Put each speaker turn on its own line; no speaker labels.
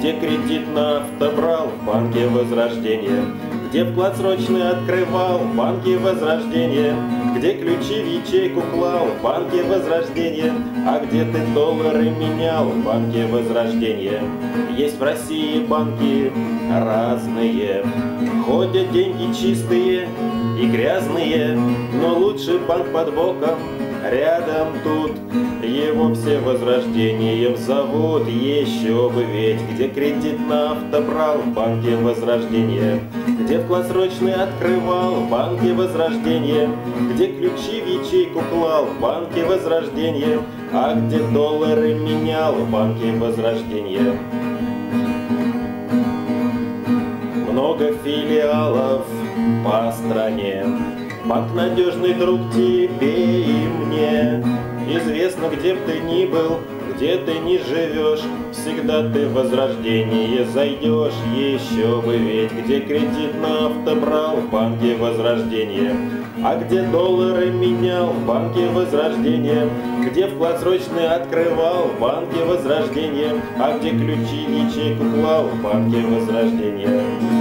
кредит на авто брал в банке Возрождения, где вклад срочный открывал в банке Возрождения, где ключи в ячейку клал в банке Возрождения, а где ты доллары менял в банке Возрождения. Есть в России банки разные, ходят деньги чистые и грязные, но лучший банк под боком рядом тут Его все возрождением зовут. Еще бы ведь, где кредит на авто брал В банке Возрождения Где вклад срочный открывал В банке Возрождения Где ключи в ячейку клал В банке Возрождения А где доллары менял В банке Возрождения много филиалов по стране Банк надежный друг тебе и мне. Известно, где б ты ни был, где ты не живешь Всегда ты в возрождение зайдешь. Еще бы ведь, где кредит на авто брал В банке Возрождение. А где доллары менял В банке Возрождение. Где вклад срочный открывал В банке Возрождение. А где ключи ячейку клал В банке Возрождение